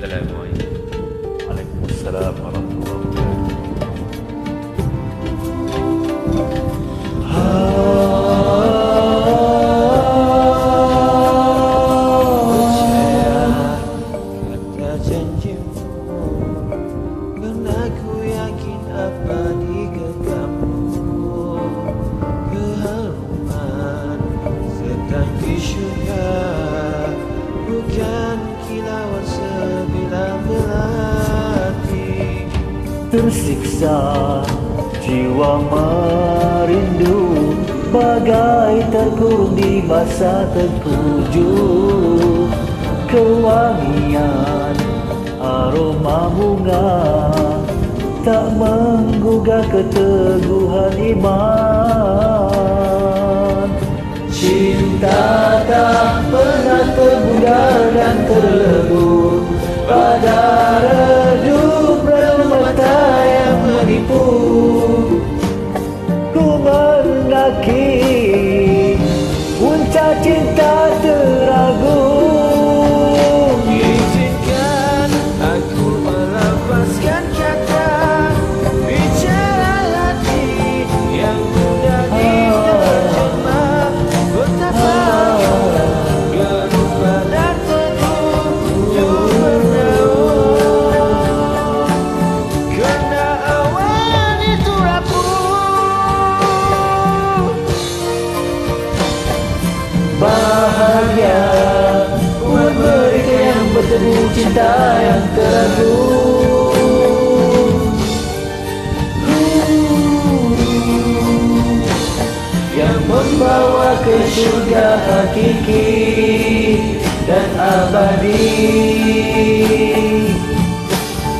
للعنوان عليكم السلام ورحمة الله وبركاته. Tersiksa. Jiwa merindu bagai terkurung di masa tertuju. Kewangian aroma bunga tak menggugah keteguhan iman. Cinta tak pernah terbugar dan terlebur pada puncak cinta bertemu cinta yang teragung Yang membawa ke syurga hakiki dan abadi.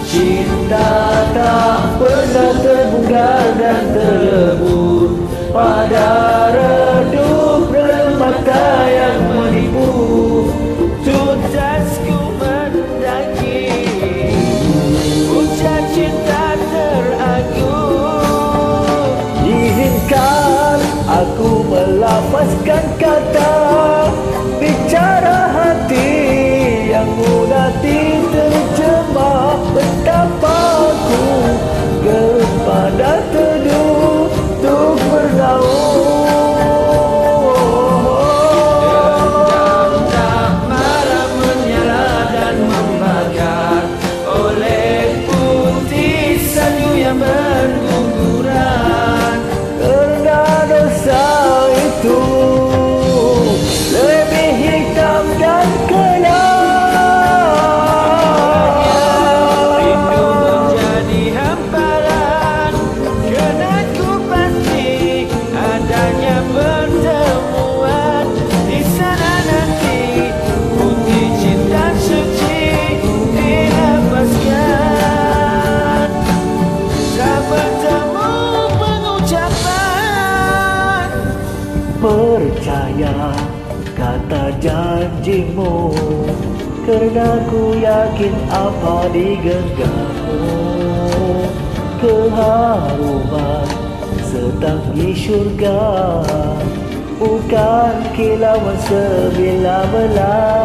Cinta tak pernah terbungkar dan terlebur Pada aku melafazkan kata Bicara hati yang mudah diterjemah. Betapa aku gerut pada teduh Untuk bernaung Tak marah menyala dan membakar Oleh putih salju yang berguguran kata janjimu. Kerana ku yakin apa digenggammu Keharuman setanggi syurga. Bukan kilauan sebila melati